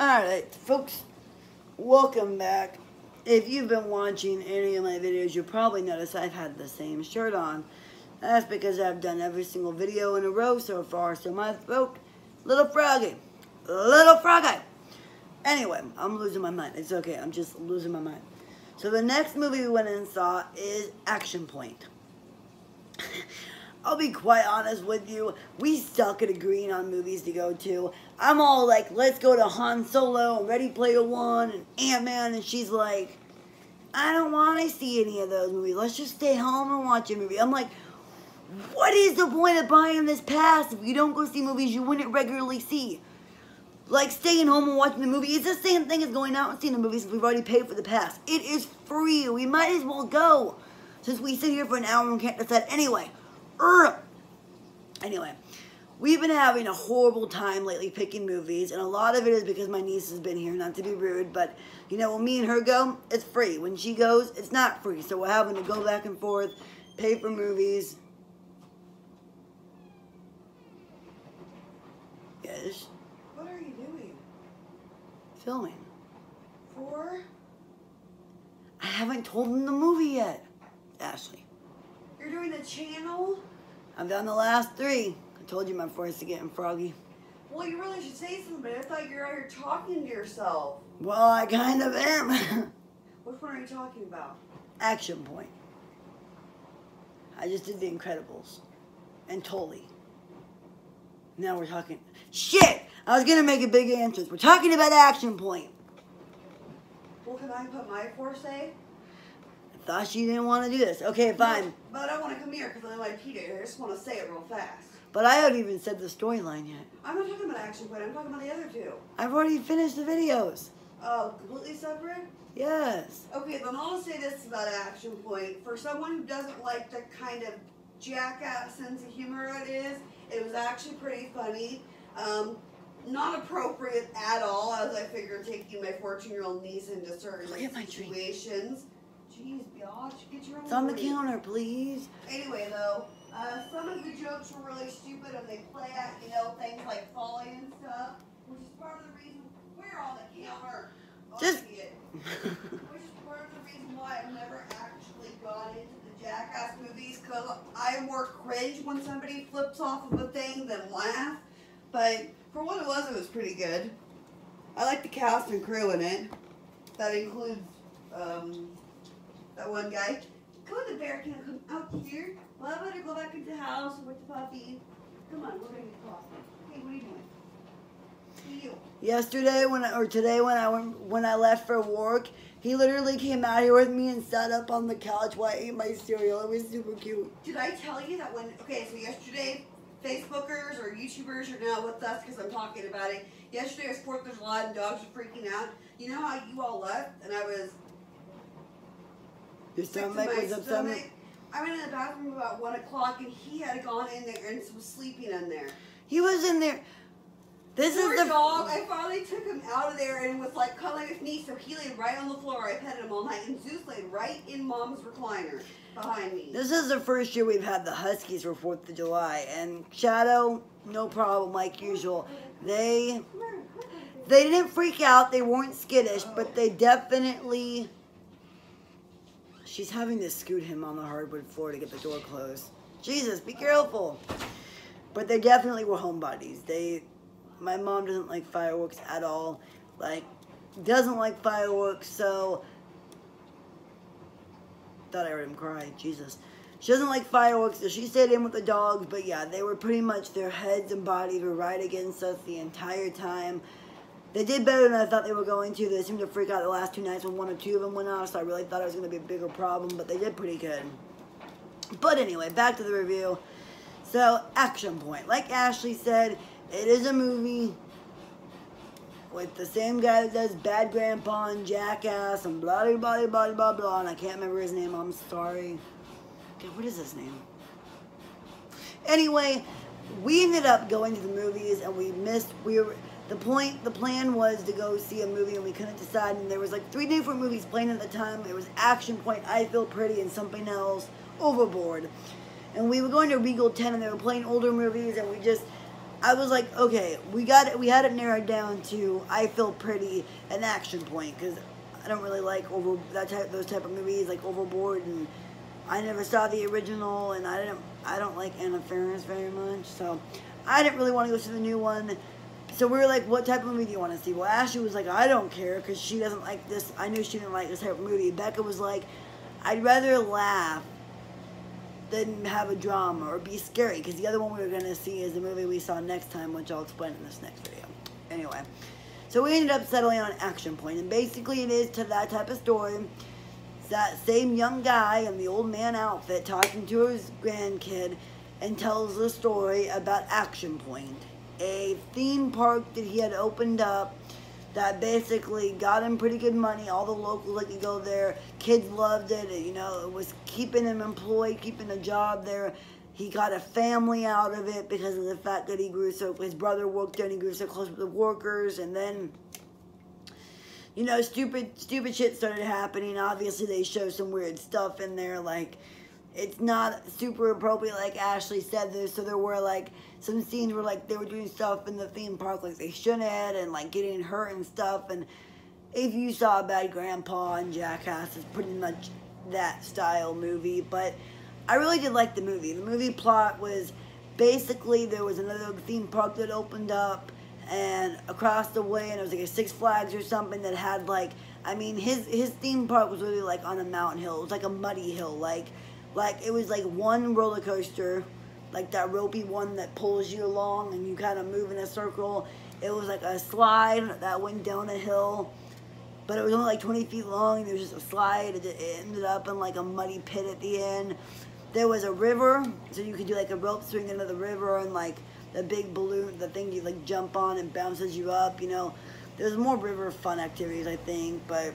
Alright, folks, welcome back. If you've been watching any of my videos, you'll probably notice I've had the same shirt on. That's because I've done every single video in a row so far, so my throat, little froggy, little froggy. Anyway, I'm losing my mind. It's okay, I'm just losing my mind. So the next movie we went and saw is Action Point. I'll be quite honest with you. We suck at agreeing on movies to go to. I'm all like, let's go to Han Solo and Ready Player One and Ant Man, and she's like, I don't want to see any of those movies. Let's just stay home and watch a movie. I'm like, what is the point of buying this pass if you don't go see movies you wouldn't regularly see? Like staying home and watching the movie. It's the same thing as going out and seeing the movies if we've already paid for the pass. It is free. We might as well go. Since we sit here for an hour and can't decide anyway. Anyway, we've been having a horrible time lately picking movies, and a lot of it is because my niece has been here, not to be rude, but you know, when me and her go, it's free. When she goes, it's not free. So we're having to go back and forth, pay for movies. Yes, What are you doing? filming. For? I haven't told them the movie yet. Ashley, You're doing the channel? I've done the last three. I told you my voice is getting froggy. Well, you really should say something. I thought you were out here talking to yourself. Well, I kind of am. Which one are you talking about? Action Point. I just did The Incredibles and Tully. Now we're talking. Shit! I was gonna make a big entrance. We're talking about Action Point. Well, can I put my foresight? I thought she didn't want to do this. Okay, fine. No, but I don't want to come here because I like Peter. I just want to say it real fast. But I haven't even said the storyline yet. I'm not talking about Action Point. I'm talking about the other two. I've already finished the videos. Oh, completely separate? Yes. Okay, then I'll say this about Action Point. For someone who doesn't like the kind of jackass sense of humor it is, it was actually pretty funny. Um, not appropriate at all, as I figured taking my 14 year old niece into certain at drink. Jeez, biatch, get your own It's on the counter, please. Anyway, though, uh, some of the jokes were really stupid and they play at, you know, things like falling and stuff, which is part of the reason we're on the counter. Just- idiot. Which is part of the reason why I've never actually got into the Jackass movies because I more cringe when somebody flips off of a thing than laugh. But for what it was, it was pretty good. I like the cast and crew in it. That includes um, that one guy. Come on, the bear can't come out here. Well, I better go back into the house with the puppy. Come on, we're gonna get coffee. Hey, what are you doing? What are you? Yesterday when I, or today when I went when I left for work, he literally came out here with me and sat up on the couch while I ate my cereal. It was super cute. Did I tell you that when, okay, so yesterday, Facebookers or YouTubers are now with us because I'm talking about it. Yesterday was 4th of July and dogs were freaking out. You know how you all left and I was Your stomach my was upset. stomach? I went in the bathroom about 1 o'clock and he had gone in there and was sleeping in there. He was in there. This Poor is the dog. I finally took him out of there and was like cuddling with me, so he laid right on the floor. I petted him all night, and Zeus laid right in Mom's recliner behind me. This is the first year we've had the Huskies for Fourth of July, and Shadow, no problem like usual. They they didn't freak out. They weren't skittish, but they definitely. She's having to scoot him on the hardwood floor to get the door closed. Jesus, be careful. But they definitely were homebodies. They, my mom doesn't like fireworks at all. Like, doesn't like fireworks, so thought I heard him cry. Jesus. She doesn't like fireworks, so she stayed in with the dogs. But yeah, they were pretty much their heads and bodies were right against us the entire time. They did better than I thought they were going to. They seemed to freak out the last two nights when one or two of them went out, so I really thought it was going to be a bigger problem. But they did pretty good. But anyway, back to the review. So, Action Point. Like Ashley said, it is a movie with the same guy that does Bad Grandpa and Jackass and blah blah blah blah blah blah. And I can't remember his name. I'm sorry. God, what is his name? Anyway, we ended up going to the movies and we missed. We were the point. The plan was to go see a movie and we couldn't decide. And there was like three different movies playing at the time. It was Action Point, I Feel Pretty, and something else. Overboard. And we were going to Regal 10 and they were playing older movies and we just I was like, okay, we got it. We had it narrowed down to I feel pretty and action point because I don't really like over that type those type of movies like Overboard and I never saw the original and I didn't I don't like Anna very much so I didn't really want to go see the new one. So we were like, what type of movie do you want to see? Well, Ashley was like, I don't care because she doesn't like this. I knew she didn't like this type of movie. Becca was like, I'd rather laugh than have a drama or be scary because the other one we were going to see is the movie we saw next time, which I'll explain in this next video. Anyway, so we ended up settling on Action Point, and basically it is to that type of story. That same young guy in the old man outfit talking to his grandkid and tells the story about Action Point, a theme park that he had opened up that basically got him pretty good money. All the locals that could go there, kids loved it. You know, it was keeping him employed, keeping a job there. He got a family out of it because of the fact that he grew so. His brother worked there, and he grew so close with the workers, and then. You know, stupid, stupid shit started happening. Obviously, they show some weird stuff in there, like it's not super appropriate like Ashley said this so there were like some scenes where like they were doing stuff in the theme park like they shouldn't and like getting hurt and stuff and if you saw Bad Grandpa and Jackass it's pretty much that style movie but I really did like the movie. The movie plot was basically there was another theme park that opened up and across the way and it was like a Six Flags or something that had like I mean his his theme park was really like on a mountain hill. It was like a muddy hill like like it was like one roller coaster, like that ropey one that pulls you along and you kind of move in a circle. It was like a slide that went down a hill, but it was only like 20 feet long. There was just a slide. It ended up in like a muddy pit at the end. There was a river, so you could do like a rope swing into the river and like the big balloon, the thing you like jump on and bounces you up. You know, there's more river fun activities, I think, but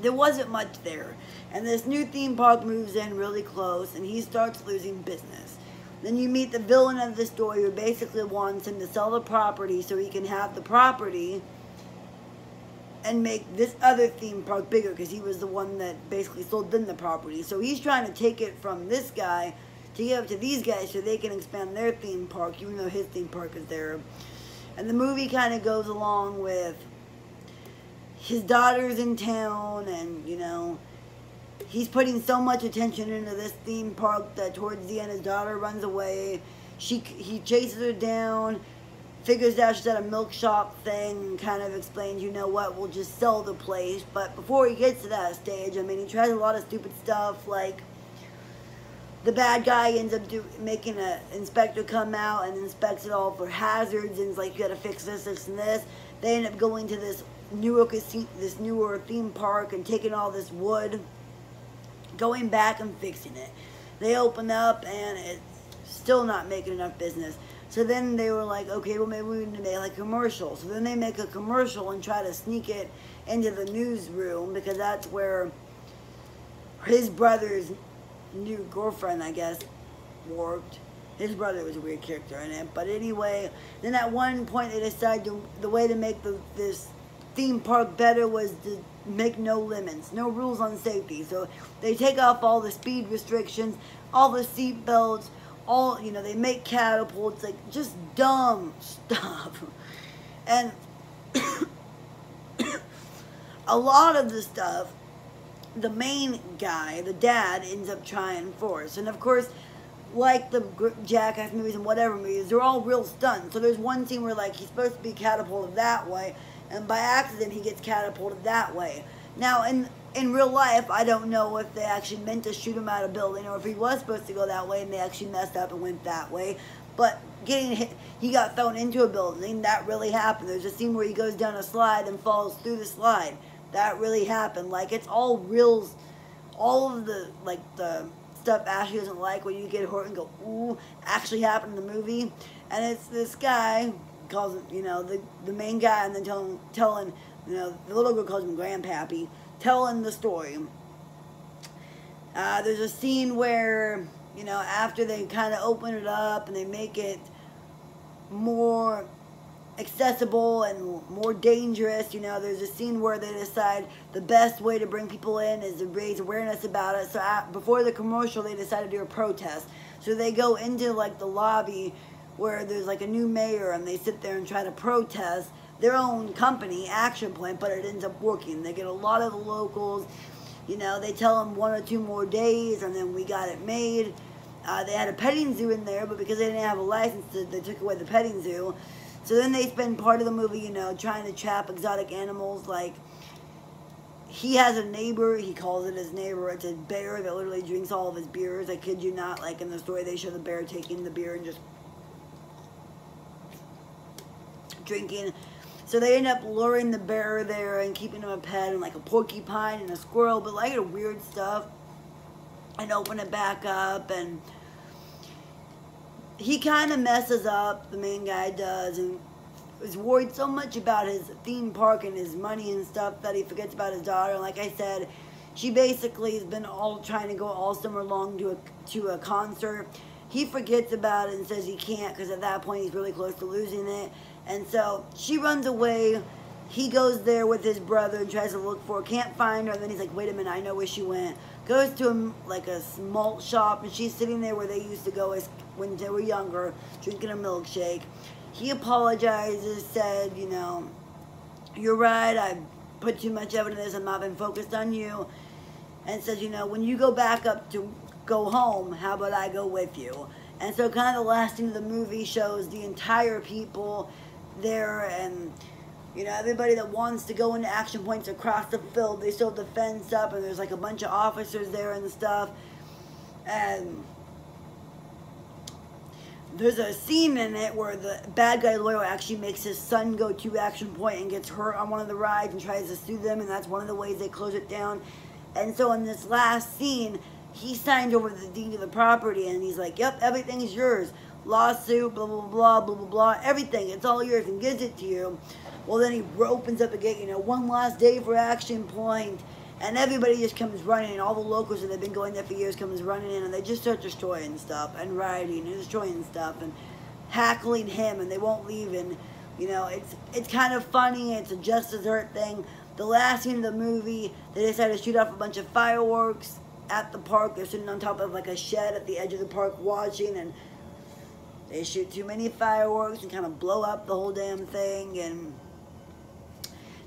there wasn't much there. And this new theme park moves in really close and he starts losing business. Then you meet the villain of the story who basically wants him to sell the property so he can have the property and make this other theme park bigger because he was the one that basically sold them the property. So he's trying to take it from this guy to give it to these guys so they can expand their theme park, even though his theme park is there. And the movie kind of goes along with his daughter's in town and, you know, he's putting so much attention into this theme park that towards the end his daughter runs away. She he chases her down, figures out she's at a milk shop thing, kind of explains, you know what, we'll just sell the place. But before he gets to that stage, I mean, he tries a lot of stupid stuff like the bad guy ends up do, making an inspector come out and inspects it all for hazards and it's like you got to fix this, this, and this. They end up going to this newer this newer theme park and taking all this wood, going back and fixing it. They open up and it's still not making enough business. So then they were like, okay, well maybe we need to make like a commercial. So then they make a commercial and try to sneak it into the newsroom because that's where his brother's new girlfriend, I guess, worked. His brother was a weird character in it. But anyway, then at one point they decided to, the way to make the, this theme park better was to make no limits, no rules on safety. So they take off all the speed restrictions, all the seat belts, all, you know, they make catapults, like just dumb stuff. And a lot of the stuff, the main guy, the dad, ends up trying first. And of course, like the Jackass movies and whatever movies, they're all real stunts. So there's one scene where like he's supposed to be catapulted that way, and by accident he gets catapulted that way. Now, in in real life, I don't know if they actually meant to shoot him out of building or if he was supposed to go that way and they actually messed up and went that way. But getting hit, he got thrown into a building. That really happened. There's a scene where he goes down a slide and falls through the slide. That really happened. Like it's all real. All of the like the stuff Ashley doesn't like when you get hurt and go ooh actually happened in the movie. And it's this guy calls him, you know, the, the main guy, and then telling, telling, you know, the little girl calls him Grandpappy, telling the story. Uh, there's a scene where, you know, after they kind of open it up and they make it more accessible and more dangerous. You know, there's a scene where they decide the best way to bring people in is to raise awareness about it. So at, before the commercial, they decide to do a protest. So they go into like the lobby where there's like a new mayor and they sit there and try to protest their own company action plan, but it ends up working. They get a lot of the locals. You know, they tell them one or two more days, and then we got it made. Uh, they had a petting zoo in there, but because they didn't have a license, they took away the petting zoo. So then they spend part of the movie, you know, trying to trap exotic animals. Like, he has a neighbor, he calls it his neighbor. It's a bear that literally drinks all of his beers. I kid you not. Like, in the story, they show the bear taking the beer and just drinking. So they end up luring the bear there and keeping him a pet and like a porcupine and a squirrel, but like weird stuff. And open it back up and he kind of messes up, the main guy does, and is worried so much about his theme park and his money and stuff that he forgets about his daughter. Like I said, she basically has been all trying to go all summer long to a, to a concert. He forgets about it and says he can't because at that point he's really close to losing it. And so she runs away. He goes there with his brother and tries to look for her, can't find her. And then he's like, wait a minute, I know where she went. Goes to a, like a malt shop, and she's sitting there where they used to go as when they were younger, drinking a milkshake. He apologizes, said, you know, you're right, I put too much evidence, I'm not been focused on you. And says, you know, when you go back up to go home, how about I go with you? And so kind of the last scene of the movie shows the entire people there and you know everybody that wants to go into action points across the field they still have the fence up and there's like a bunch of officers there and stuff. And there's a scene in it where the bad guy lawyer actually makes his son go to action point and gets hurt on one of the rides and tries to sue them and that's one of the ways they close it down. And so in this last scene he signed over the deed of the property and he's like yep everything's yours lawsuit, blah, blah, blah, blah, blah, blah, everything. It's all yours and gives it to you. Well, then he opens up gate, you know, one last day for action point, and everybody just comes running. All the locals that have been going there for years comes running in, and they just start destroying stuff and rioting and destroying stuff and hackling him, and they won't leave. And you know, it's it's kind of funny. It's a just dessert thing. The last scene of the movie, they decided to shoot off a bunch of fireworks at the park. They're sitting on top of like a shed at the edge of the park watching, and they shoot too many fireworks and kind of blow up the whole damn thing. And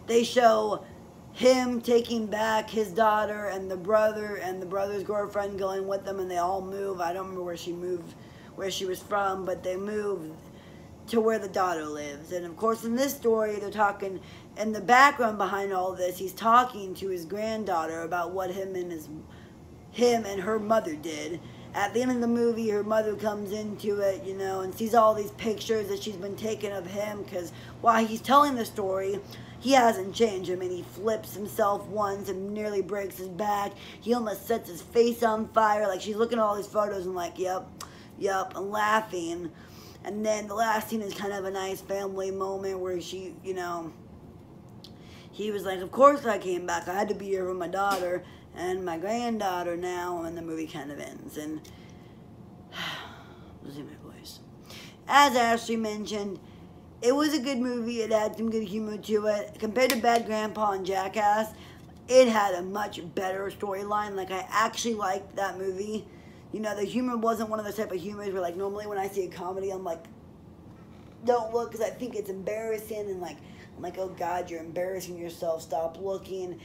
they show him taking back his daughter and the brother and the brother's girlfriend going with them and they all move. I don't remember where she moved, where she was from, but they moved to where the daughter lives. And of course, in this story, they're talking in the background behind all this. He's talking to his granddaughter about what him and his him and her mother did at the end of the movie, her mother comes into it, you know, and sees all these pictures that she's been taking of him because while he's telling the story, he hasn't changed. I mean, he flips himself once and nearly breaks his back. He almost sets his face on fire. Like, she's looking at all these photos and, like, yep, yep, and laughing. And then the last scene is kind of a nice family moment where she, you know, he was like, Of course I came back. I had to be here with my daughter and my granddaughter now, and the movie kind of ends. And losing my voice. As Ashley mentioned, it was a good movie. It had some good humor to it. Compared to Bad Grandpa and Jackass, it had a much better storyline. Like, I actually liked that movie. You know, the humor wasn't one of those type of humors where, like, normally when I see a comedy, I'm like, don't look because I think it's embarrassing and, like, I'm like, oh God, you're embarrassing yourself. Stop looking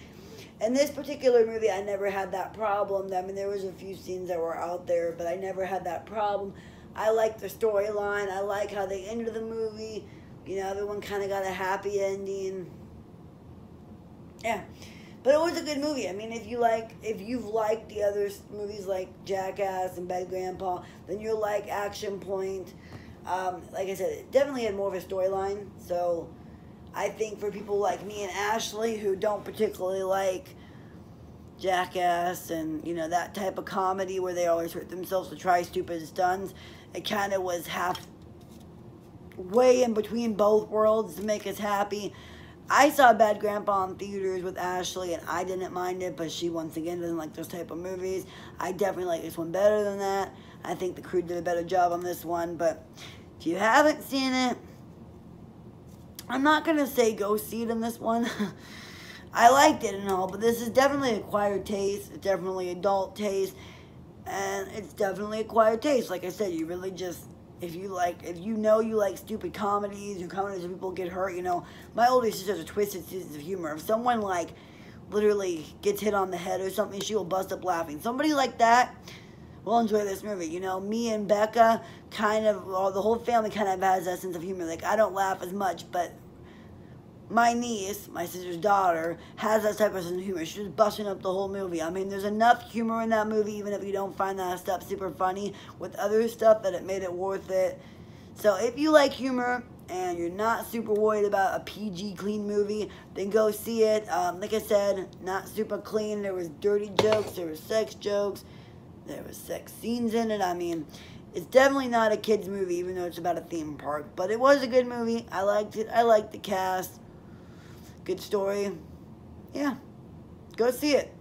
in this particular movie, I never had that problem. I mean, there was a few scenes that were out there, but I never had that problem. I like the storyline. I like how they ended the movie. You know, everyone kind of got a happy ending. Yeah, but it was a good movie. I mean, if you like, if you've liked the other movies like Jackass and Bad Grandpa, then you'll like Action Point. Um, like I said, it definitely had more of a storyline. So I think for people like me and Ashley who don't particularly like Jackass and you know that type of comedy where they always hurt themselves to try stupid stunts, it kind of was half way in between both worlds to make us happy. I saw Bad Grandpa in theaters with Ashley, and I didn't mind it, but she once again doesn't like those type of movies. I definitely like this one better than that. I think the crew did a better job on this one, but if you haven't seen it, I'm not going to say go see it in this one. I liked it and all, but this is definitely acquired taste. It's definitely adult taste. And it's definitely acquired taste. Like I said, you really just if you like, if you know you like stupid comedies or comedies where people get hurt, you know, my older sister has a twisted sense of humor. If someone like literally gets hit on the head or something, she will bust up laughing. Somebody like that will enjoy this movie. You know, me and Becca kind of, well, the whole family kind of has that sense of humor. Like, I don't laugh as much, but my niece, my sister's daughter, has that type of sense of humor. She's just busting up the whole movie. I mean, there's enough humor in that movie, even if you don't find that stuff super funny, with other stuff that it made it worth it. So if you like humor and you're not super worried about a PG clean movie, then go see it. Um, like I said, not super clean. There was dirty jokes, there was sex jokes, there was sex scenes in it. I mean, it's definitely not a kids movie, even though it's about a theme park. But it was a good movie. I liked it. I liked the cast. Good story. Yeah. Go see it.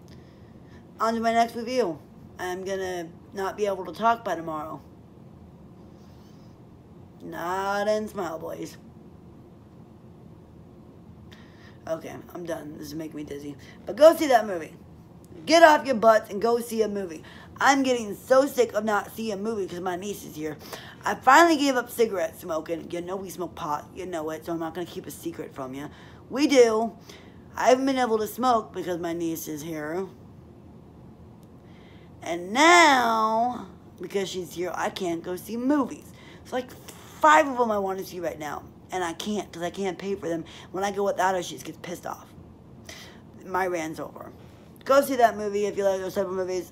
On to my next review. I'm going to not be able to talk by tomorrow. Not in Smile Boys. Okay, I'm done. This is making me dizzy. But go see that movie. Get off your butts and go see a movie. I'm getting so sick of not seeing a movie because my niece is here. I finally gave up cigarette smoking. You know we smoke pot. You know it, so I'm not going to keep a secret from you. We do. I haven't been able to smoke because my niece is here. And now, because she's here, I can't go see movies. It's like five of them I want to see right now. And I can't because I can't pay for them. When I go without her, she just gets pissed off. My rant's over. Go see that movie if you like those type of movies.